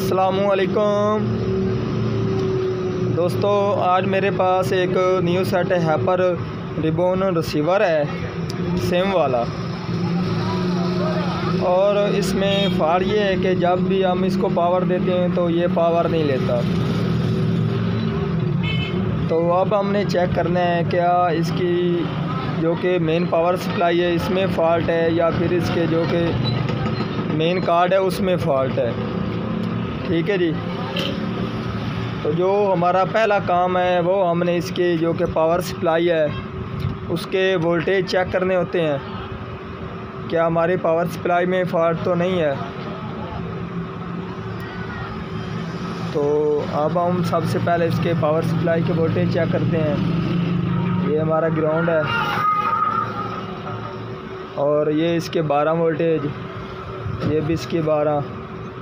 السلام علیکم۔ دوستو، آج میرے پاس ایک نیو سیٹ ہیپر ریبون ریسیور ہے، سیم والا۔ اور اس میں فار یہ ہے کہ جب بھی ہم اس کو پاور دیتے ہیں تو یہ پاور نہیں لیتا۔ تو اب ہم نے چیک کرنا ہے، کیا اس کی جو کہ مین پاور سپلائی ہے، اس میں فالٹ ہے یا پھر اس کے جو کہ مین کارڈ ہے، اس میں فالٹ ہے۔ ٹھیک ہے جی۔ تو جو ہمارا پہلا کام ہے، وہ ہم نے اس کی جو کہ پاور سپلائی ہے، اس کے وولٹیج چیک کرنے ہوتے ہیں۔ کیا ہماری پاور سپلائی میں فالٹ تو نہیں ہے؟ تو اب ہم سب سے پہلے اس کے پاور سپلائی کے وولٹیج چیک کرتے ہیں۔ یہ ہمارا گراؤنڈ ہے۔ اور یہ اس کے بارہ وولٹیج یہ بھی اس کی بارہ۔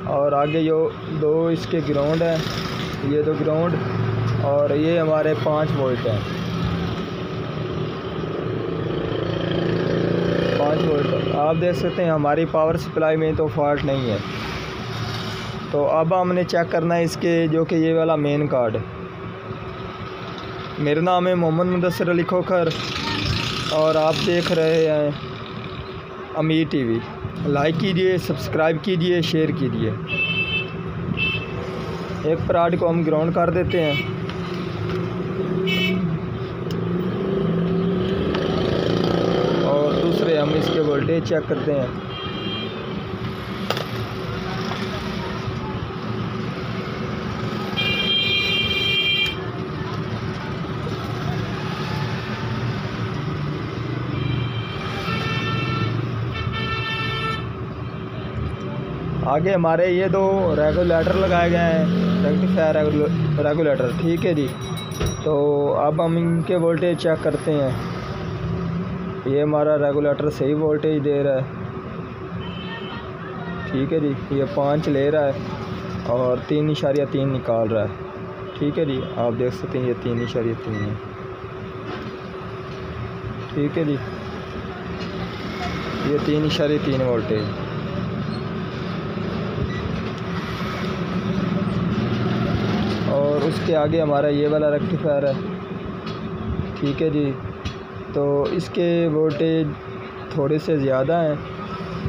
اور آگے جو دو اس کے گراؤنڈ ہیں، یہ دو گراؤنڈ اور یہ ہمارے پانچ وولٹ ہیں۔ پانچ وولٹ۔ آپ دیکھ سکتے ہیں ہماری پاور سپلائی میں تو فالٹ نہیں ہے۔ تو اب ہم نے چیک کرنا ہے اس کے جو کہ یہ والا مین کارڈ میرا نام ہے محمد مدثر علی کھوکھر اور آپ دیکھ رہے ہیں۔ Amir T V. لائک کیجیے سبسکرائب کیجیے شیئر کیجیے ایک پراٹ کو ہم گراؤنڈ کر دیتے ہیں۔ اور دوسرے ہم اس کے وولٹیج چیک کرتے ہیں۔ آگے ہمارے یہ دو ریگولیٹر لگائے گئے ہیں ریکٹیفائر ریگولیٹر ٹھیک ہے جی۔ تو اب ہم ان کے وولٹیج چیک کرتے ہیں۔ یہ ہمارا ریگولیٹر صحیح وولٹیج دے رہا ہے۔ ٹھیک ہے جی یہ پانچ لے رہا ہے اور تین اشاریہ تین نکال رہا ہے۔ ٹھیک ہے جی آپ دیکھ سکتے ہیں یہ تین اشاریہ تین ہے۔ ٹھیک ہے جی۔ یہ تین اشاریہ تین وولٹیج اور اس کے آگے ہمارا یہ والا ریکٹیفائر ہے۔ ٹھیک ہے جی۔ تو اس کے وولٹیج تھوڑے سے زیادہ ہیں۔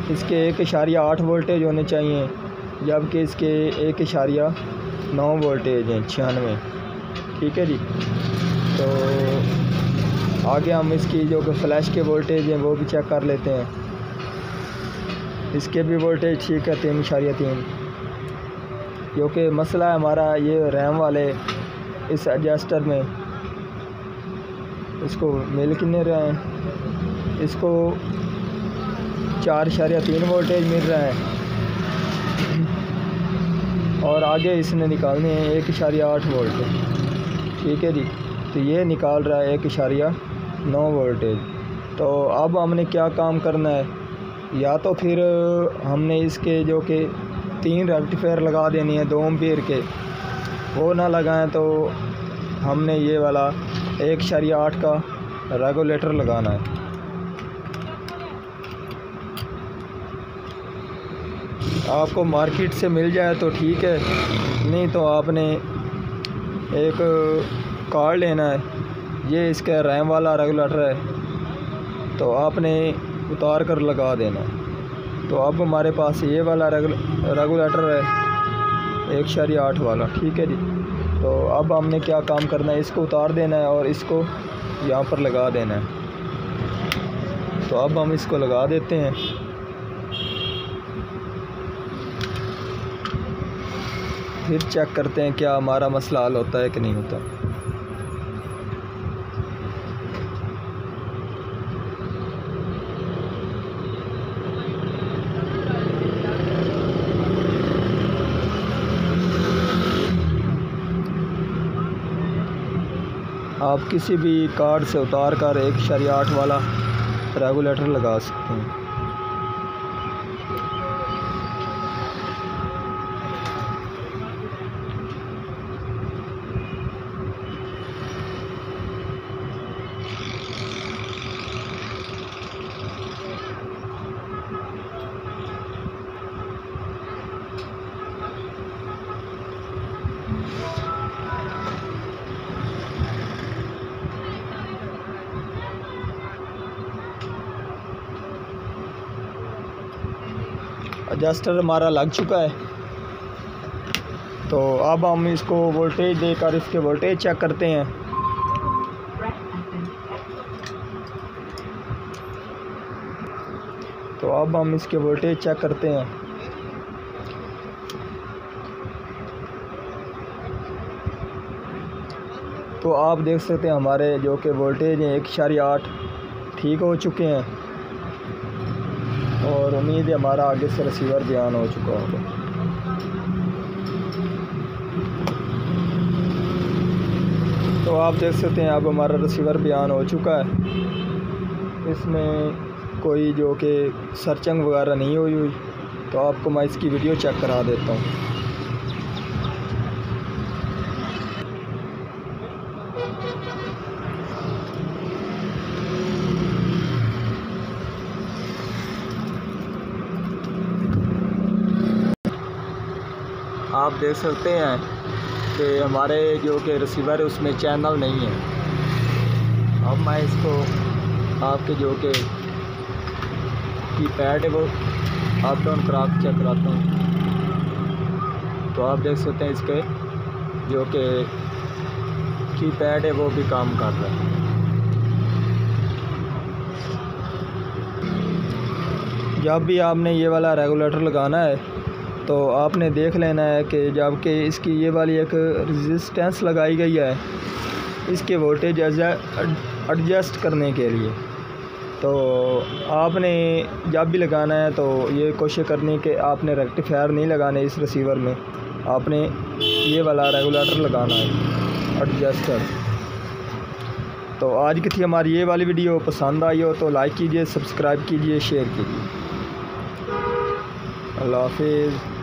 اس کے ایک اشاریہ آٹھ وولٹیج ہونے چاہیے، جبکہ اس کے ایک اشاریہ نو وولٹیج ہیں، چھیانوے۔ ٹھیک ہے جی۔ تو آگے ہم اس کی جو کہ فلیش کے وولٹیج ہیں، وہ بھی چیک کر لیتے ہیں۔ اس کے بھی وولٹیج ٹھیک ہے، تین اشاریہ تین۔ کیونکہ مسئلہ ہے ہمارا یہ ریم والے اس ایڈجسٹر میں۔ اس کو مل کنے رہے ہیں؟ اس کو چار اشاریہ تین وولٹیج مل رہا ہے۔ اور آگے اس نے نکالنے ہیں ایک اشاریہ آٹھ وولٹ۔ ٹھیک ہے جی تو یہ نکال رہا ہے ایک اشاریہ نو وولٹیج۔ تو اب ہم نے کیا کام کرنا ہے؟ یا تو پھر ہم نے اس کے جو کہ تین ریکٹیفائر لگا دینی ہے دو امپیر کے۔ وہ نہ لگائیں تو ہم نے یہ والا ایک شریہ آٹھ کا ریگولیٹر لگانا ہے۔ آپ کو مارکیٹ سے مل جائے تو ٹھیک ہے، نہیں تو آپ نے ایک کارڈ لینا ہے۔ یہ اس کا ریم والا ریگولیٹر ہے، تو آپ نے اتار کر لگا دینا ہے۔ تو اب ہمارے پاس یہ والا ریگولیٹر ہے، ایک شری آٹھ والا، ٹھیک ہے جی۔ تو اب ہم نے کیا کام کرنا ہے؟ اس کو اتار دینا ہے اور اس کو یہاں پر لگا دینا ہے۔ تو اب ہم اس کو لگا دیتے ہیں۔ پھر چیک کرتے ہیں کیا ہمارا مسئلہ حل ہوتا ہے کہ نہیں ہوتا۔ آپ کسی بھی کارڈ سے اتار کر ایک شری آٹھ والا ریگولیٹر لگا سکتے ہیں۔ ایڈجسٹر ہمارا لگ چکا ہے۔ تو اب ہم اس کو وولٹیج دے کر اس کے وولٹیج چیک کرتے ہیں۔ تو اب ہم اس کے وولٹیج چیک کرتے ہیں۔ تو آپ دیکھ سکتے ہیں ہمارے جو کہ وولٹیج ہیں، ایک اشاریہ آٹھ ٹھیک ہو چکے ہیں۔ امید ہے ہمارا آگے سے ریسیور بیان ہو چکا ہوگا۔ تو آپ دیکھ سکتے ہیں، اب ہمارا ریسیور بیان ہو چکا ہے۔ اس میں کوئی جو کہ سرچنگ وغیرہ نہیں ہوئی ہوئی۔ تو آپ کو میں اس کی ویڈیو چیک کرا دیتا ہوں۔ آپ دیکھ سکتے ہیں کہ ہمارے جو کہ ریسیور ہے، اس میں چینل نہیں ہے۔ اب میں اس کو آپ کے جو کہ کی پیڈ ہے، وہ اپ ڈاؤن کرا کے چیک کراتا ہوں۔ تو آپ دیکھ سکتے ہیں اس کے جو کہ کی پیڈ ہے، وہ بھی کام کر رہا ہے۔ جب بھی آپ نے یہ والا ریگولیٹر لگانا ہے تو آپ نے دیکھ لینا ہے کہ جبکہ اس کی یہ والی ایک رزسٹنس لگائی گئی ہے، اس کے وولٹیج ایڈجسٹ کرنے کے لیے۔ تو آپ نے جب بھی لگانا ہے تو یہ کوشش کرنی کہ آپ نے ریکٹیفائر نہیں لگانے اس ریسیور میں۔ آپ نے یہ والا ریگولیٹر لگانا ہے ایڈجسٹر تو آج کی تھی ہماری یہ والی ویڈیو۔ پسند آئی ہو تو لائک کیجیے سبسکرائب کیجیے شیئر کیجیے۔ اللہ حافظ۔